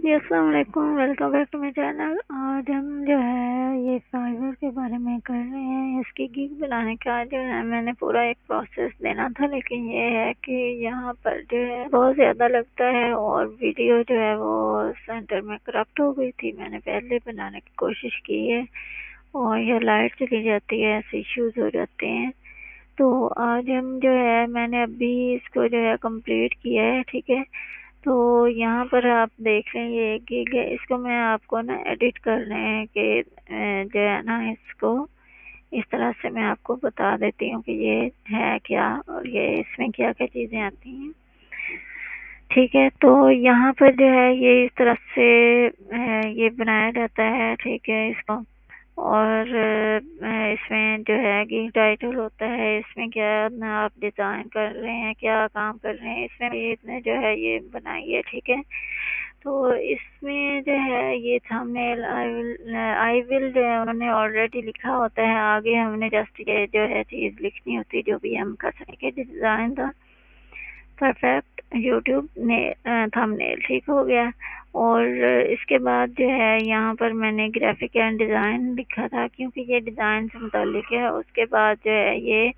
जी अस्सलाम welcome back to my channel. आज हम जो है, ये फाइबर के बारे में कर रहे हैं, इसकी गिग बनाने का जो है, मैंने पूरा एक प्रोसेस देना था, लेकिन ये है कि यहाँ पर जो है, बहुत ज़्यादा लगता है और वीडियो जो है, वो सेंटर में करप्ट हो गई थी। मैंने पहले बनाने की कोशिश की है और यह लाइट चली जाती है, ऐसे इश्यूज़ हो जाते हैं। तो आज हम जो है, मैंने अभी इसको जो है कंप्लीट किया है, ठीक है? तो यहाँ पर आप देख रहे हैं ये गिग है इसको मैं आपको ना एडिट कर रहे हैं कि जो है ना इसको, इस तरह से मैं आपको बता देती हूँ कि ये है क्या और ये इसमें क्या क्या चीज़ें आती हैं। ठीक है तो यहाँ पर जो है ये इस तरह से ये बनाया जाता है। ठीक है, इसको और इसमें जो है गिग टाइटल होता है, इसमें क्या आप डिज़ाइन कर रहे हैं, क्या काम कर रहे हैं, इसमें इतने जो है ये बनाई है ठीक है? तो इसमें जो है ये thumbnail I will I will जो है उन्होंने ऑलरेडी लिखा होता है, आगे हमने जस्ट ये जो है चीज़ लिखनी होती है, जो भी हम कर सकें डिज़ाइन था परफेक्ट यूट्यूब ने थंबनेल ठीक हो गया। और इसके बाद जो है, यहाँ पर मैंने ग्राफिक एंड डिज़ाइन लिखा था, क्योंकि ये डिज़ाइन से मुतलिक है। उसके बाद जो है, ये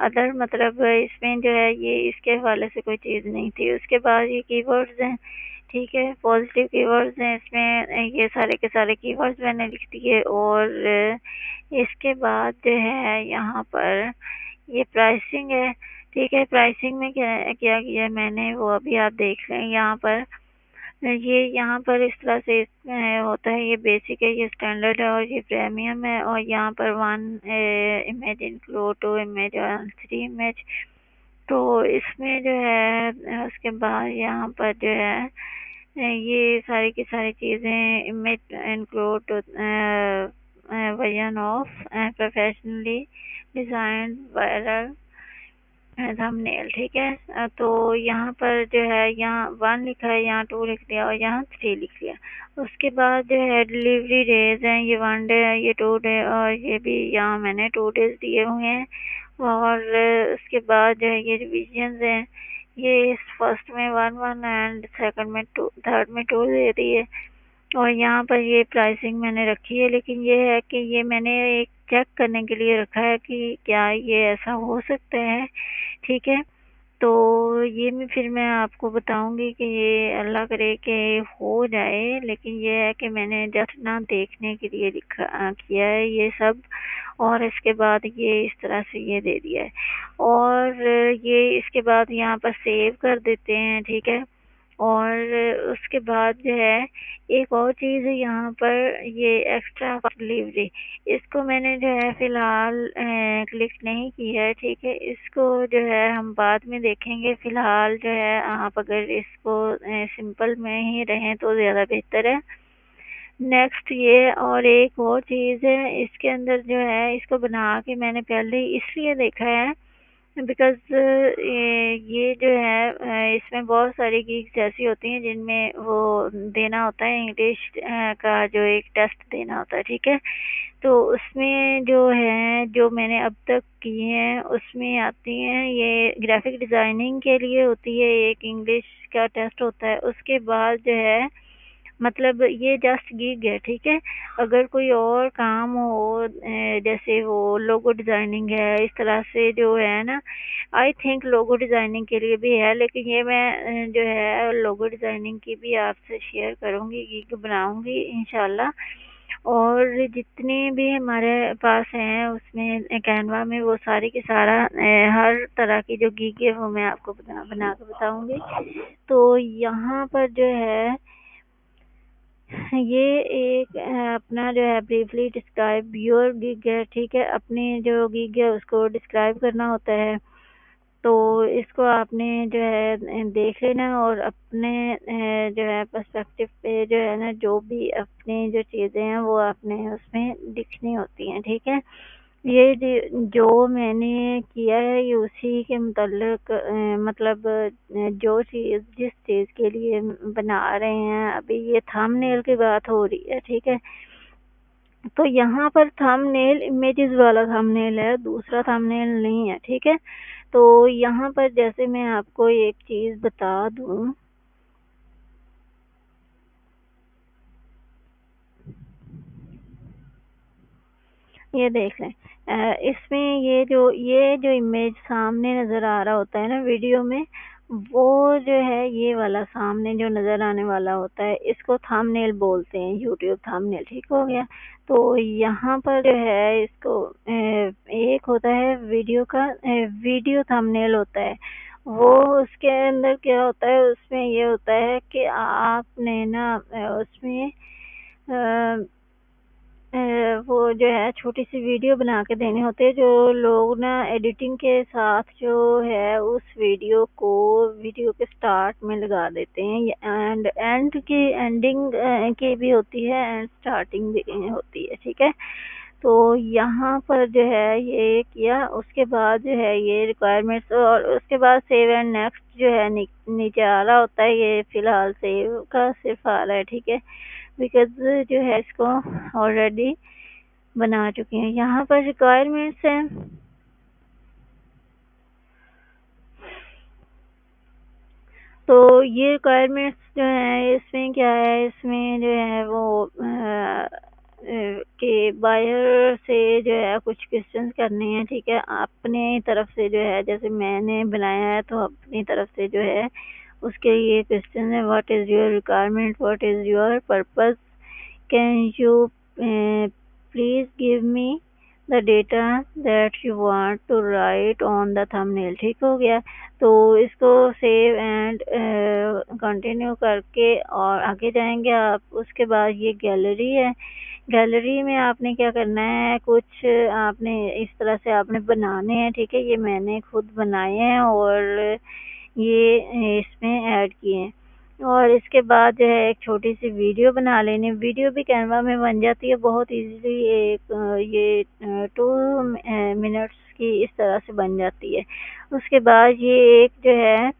अदर मतलब इसमें जो है, ये इसके हवाले से कोई चीज़ नहीं थी। उसके बाद ये कीवर्ड्स हैं, ठीक है पॉजिटिव कीवर्ड्स हैं। इसमें ये सारे के सारे कीवर्ड्स मैंने लिख दिए। और इसके बाद जो है, यहाँ पर ये प्राइसिंग है। ठीक है प्राइसिंग में क्या क्या किया मैंने, वो अभी आप देख लें यहाँ पर। ये यहाँ पर इस तरह से होता है ये बेसिक है, ये स्टैंडर्ड है और ये प्रीमियम है और यहाँ पर one image include two image और थ्री इमेज तो इसमें जो है, उसके बाद यहाँ पर जो है, ये सारी की सारी चीज़ें image include version of professionally design viral thumbnail ठीक है? तो यहाँ पर जो है, यहाँ वन लिखा है, यहाँ टू लिख दिया और यहाँ थ्री लिख लिया उसके बाद जो है डिलीवरी डेज़ हैं, ये वन डे है, ये टू डे और ये भी यहाँ मैंने टू डेज़ दिए हुए हैं। और उसके बाद जो है, ये रिविजन हैं। ये फ़र्स्ट में वन वन एंड सेकंड में टू थर्ड में टू दे दी है और यहाँ पर ये प्राइसिंग मैंने रखी है, लेकिन ये है कि ये मैंने एक चेक करने के लिए रखा है कि क्या ये ऐसा हो सकता है। ठीक है। तो ये मैं फिर मैं आपको बताऊँगी कि ये अल्लाह करे कि हो जाए, लेकिन ये है कि मैंने जस्ट ना देखने के लिए लिखा किया है ये सब, और इसके बाद ये इस तरह से ये दे दिया है। और ये इसके बाद यहाँ पर सेव कर देते हैं, ठीक है? और उसके बाद जो है एक और चीज़ है यहाँ पर, ये एक्स्ट्रा डिलीवरी इसको मैंने जो है फ़िलहाल क्लिक नहीं की है, ठीक है? इसको जो है हम बाद में देखेंगे। फ़िलहाल जो है आप अगर इसको सिंपल में ही रहें तो ज़्यादा बेहतर है। नेक्स्ट ये और एक और चीज़ है, इसके अंदर जो है इसको बना के मैंने पहले इसलिए देखा है बिकॉज़ ये जो है इसमें बहुत सारी गीक्स ऐसी होती हैं जिनमें वो देना होता है इंग्लिश का जो एक टेस्ट देना होता है, ठीक है? तो उसमें जो है, जो मैंने अब तक की हैं, उसमें आती हैं, ये ग्राफिक डिज़ाइनिंग के लिए होती है एक इंग्लिश का टेस्ट होता है। उसके बाद जो है मतलब ये जस्ट गिग है ठीक है? अगर कोई और काम हो जैसे वो लोगो डिज़ाइनिंग है, इस तरह से जो है ना आई थिंक लोगो डिज़ाइनिंग के लिए भी है, लेकिन ये मैं जो है लोगो डिज़ाइनिंग की भी आपसे शेयर करूँगी गिग बनाऊँगी इन और जितने भी हमारे पास हैं, उसमें कैनवा में, वो सारी के सारा हर तरह की जो गीग है, वो मैं आपको बना बना कर बताऊँगी। तो यहाँ पर जो है ये एक अपना जो है ब्रीफली डिस्क्राइब योर गिग है, ठीक है? अपने जो गिग है, उसको डिस्क्राइब करना होता है। तो इसको आपने जो है, देख लेना और अपने जो है पर्सपेक्टिव पे जो है ना, जो भी अपने जो चीज़ें हैं, वो आपने उसमें दिखनी होती हैं, ठीक है? ये जो मैंने किया है, ये उसी के मतलब मतलब जो चीज़, जिस चीज़ के लिए बना रहे हैं, अभी ये थंबनेल की बात हो रही है, ठीक है? तो यहाँ पर थंबनेल इमेजेस वाला थंबनेल है, दूसरा थंबनेल नहीं है, ठीक है? तो यहाँ पर जैसे मैं आपको एक चीज़ बता दूँ। ये देख लें। इसमें ये जो ये जो इमेज सामने नज़र आ रहा होता है ना वीडियो में, वो जो है ये वाला सामने जो नज़र आने वाला होता है, इसको थंबनेल बोलते हैं यूट्यूब थंबनेल ठीक हो गया? तो यहाँ पर जो है इसको एक होता है वीडियो का वीडियो थंबनेल होता है। वो उसके अंदर क्या होता है, उसमें ये होता है कि आपने ना उसमें वो जो है, छोटी सी वीडियो बना के देने होते हैं, जो लोग ना एडिटिंग के साथ जो है, उस वीडियो को वीडियो के स्टार्ट में लगा देते हैं। एंड एंड की एंडिंग की भी होती है एंड स्टार्टिंग भी होती है, ठीक है? तो यहाँ पर जो है, ये किया, उसके बाद जो है, ये रिक्वायरमेंट्स और उसके बाद सेव एंड नेक्स्ट जो है नीचे आ रहा होता है, ये फ़िलहाल सेव का सिर्फ़ आ रहा है, ठीक है? बिकॉज़ जो है इसको ऑलरेडी बना चुके हैं। यहाँ पर रिक्वायरमेंट्स हैं। तो ये रिक्वायरमेंट्स जो है, इसमें क्या है? इसमें जो है वो कि बायर से जो है कुछ क्वेश्चन करने हैं, ठीक है? अपने तरफ़ से जो है, जैसे मैंने बनाया है तो अपनी तरफ़ से जो है उसके ये क्वेश्चन है what is your requirement what is your purpose can you please give me the data that you want to write on the thumbnail ठीक हो गया? तो इसको सेव एंड कंटिन्यू करके और आगे जाएँगे आप, उसके बाद ये गैलरी है। गैलरी में आपने क्या करना है? कुछ आपने इस तरह से आपने बनाने हैं, ठीक है? ये मैंने खुद बनाए हैं और ये इसमें ऐड किए हैं। और इसके बाद जो है एक छोटी सी वीडियो बना लेनी वीडियो भी कैनवा में बन जाती है। बहुत इजीली एक, ये टू मिनट्स की इस तरह से बन जाती है। उसके बाद ये एक जो है,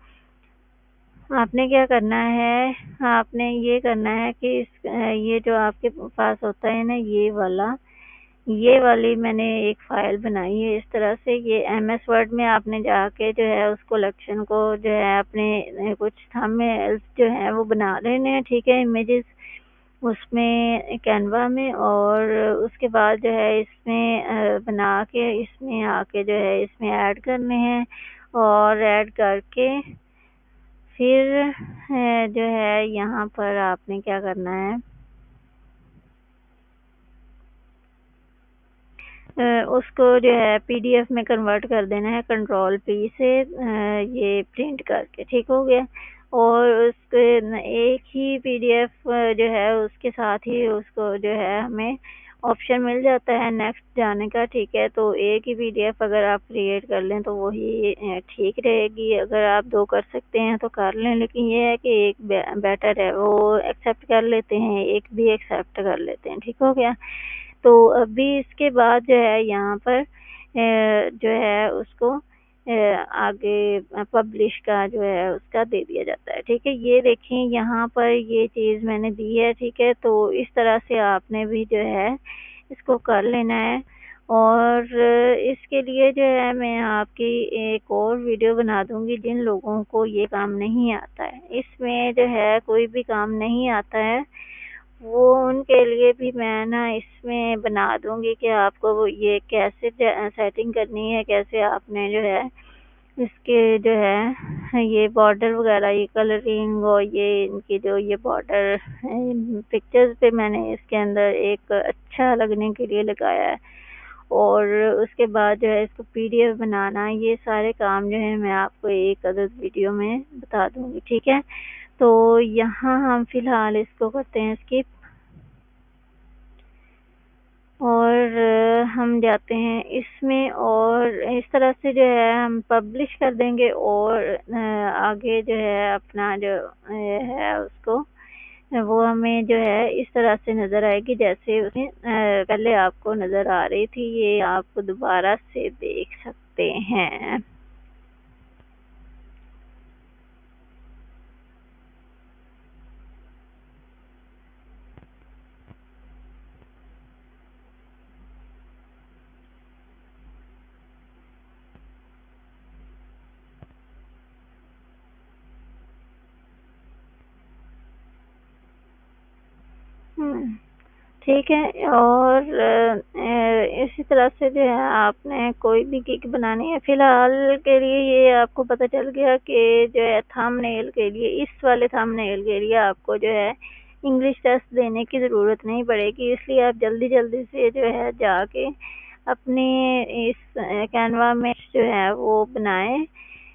आपने क्या करना है? आपने ये करना है कि इस ये जो आपके पास होता है ना, ये वाला ये वाली मैंने एक फ़ाइल बनाई है इस तरह से, ये एम एस वर्ड में आपने जाके जो है उस कलेक्शन को जो है अपने कुछ थंबनेल्स जो है वो बना लेने हैं, ठीक है इमेजेस उसमें कैनवा में और उसके बाद जो है इसमें बना के इसमें आके जो है इसमें ऐड करने हैं और ऐड करके फिर जो है यहाँ पर आपने क्या करना है? उसको जो है पीडीएफ में कन्वर्ट कर देना है कंट्रोल पी से ये प्रिंट करके, ठीक हो गया? और उसके एक ही पीडीएफ जो है उसके साथ ही उसको जो है हमें ऑप्शन मिल जाता है नेक्स्ट जाने का, ठीक है? तो एक ही पीडीएफ अगर आप क्रिएट कर लें तो वही ठीक रहेगी। अगर आप दो कर सकते हैं तो कर लें, लेकिन ये है कि एक बेटर है, वो एक्सेप्ट कर लेते हैं, एक भी एक्सेप्ट कर लेते हैं, ठीक हो गया? तो अभी इसके बाद जो है यहाँ पर जो है उसको आगे पब्लिश का जो है उसका दे दिया जाता है। ठीक है, ये देखें यहाँ पर ये चीज़ मैंने दी है, ठीक है तो इस तरह से आपने भी जो है इसको कर लेना है। और इसके लिए जो है मैं आपकी एक और वीडियो बना दूँगी, जिन लोगों को ये काम नहीं आता है। इसमें जो है कोई भी काम नहीं आता है। वो उनके लिए भी मैं ना इसमें बना दूँगी कि आपको ये कैसे सेटिंग करनी है, कैसे आपने जो है इसके जो है, ये बॉर्डर वगैरह, ये कलरिंग और ये इनकी जो ये बॉर्डर पिक्चर्स पे मैंने इसके अंदर एक अच्छा लगने के लिए लगाया है। और उसके बाद जो है इसको पीडीएफ बनाना, ये सारे काम जो है मैं आपको एक अदद वीडियो में बता दूँगी, ठीक है? तो यहाँ हम फ़िलहाल इसको करते हैं स्किप और हम जाते हैं इसमें और इस तरह से जो है हम पब्लिश कर देंगे और आगे जो है अपना जो है उसको, वो हमें जो है इस तरह से नज़र आएगी जैसे उसमें पहले आपको नज़र आ रही थी, ये आप दोबारा से देख सकते हैं। ठीक है, और इसी तरह से जो है आपने कोई भी किक बनानी है, फ़िलहाल के लिए ये आपको पता चल गया कि जो है थाम नेल के लिए, इस वाले थाम नेल के लिए आपको जो है इंग्लिश टेस्ट देने की ज़रूरत नहीं पड़ेगी, इसलिए आप जल्दी जल्दी से जो है जाके अपने इस कैनवा में जो है वो बनाएँ।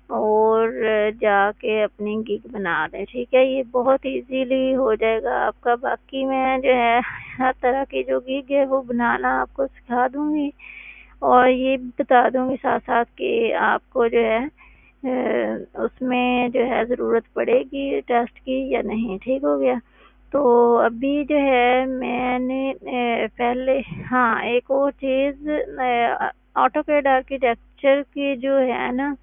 और जाके अपनी गिग बना दें ठीक है, ये बहुत इजीली हो जाएगा। आपका बाकी मैं जो है, हर तरह की जो गिग है, वो बनाना आपको सिखा दूँगी। और ये बता दूँगी साथ साथ कि आपको जो है उसमें जो है ज़रूरत पड़ेगी टेस्ट की या नहीं। ठीक हो गया? तो अभी जो है, मैंने पहले हाँ एक और चीज़ ऑटो कैड आर्किटेक्चर की जो है ना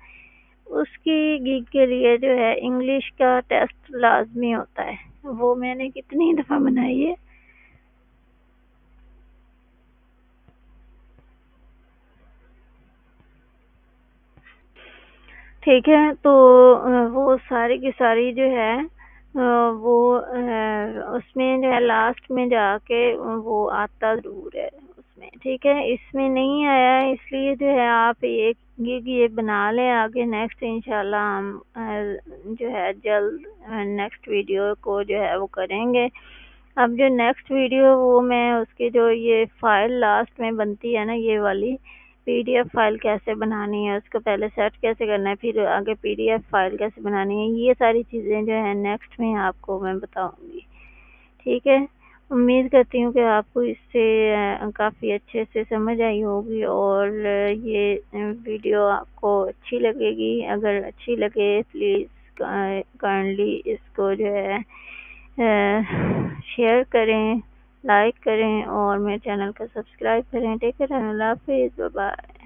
उसकी गिग के लिए जो है इंग्लिश का टेस्ट लाजमी होता है। वो मैंने कितनी दफ़ा बनाई है। ठीक है तो वो सारी की सारी जो है वो उसमें जो है लास्ट में जाके वो आता ज़रूर है। ठीक है, इसमें नहीं आया इसलिए जो है आप एक गिग ये बना लें आगे नेक्स्ट इंशाल्लाह हम जो है जल्द नेक्स्ट वीडियो को जो है वो करेंगे। अब जो नेक्स्ट वीडियो वो मैं उसकी जो ये फ़ाइल लास्ट में बनती है ना, ये वाली पीडीएफ फ़ाइल कैसे बनानी है, उसको पहले सेट कैसे करना है, फिर आगे पीडीएफ फ़ाइल कैसे बनानी है, ये सारी चीज़ें जो है नेक्स्ट में आपको मैं बताऊँगी। ठीक है? उम्मीद करती हूँ कि आपको इससे काफ़ी अच्छे से समझ आई होगी और ये वीडियो आपको अच्छी लगेगी। अगर अच्छी लगे प्लीज़ काइंडली इसको जो है शेयर करें लाइक करें और मेरे चैनल को सब्सक्राइब करें। Take care bye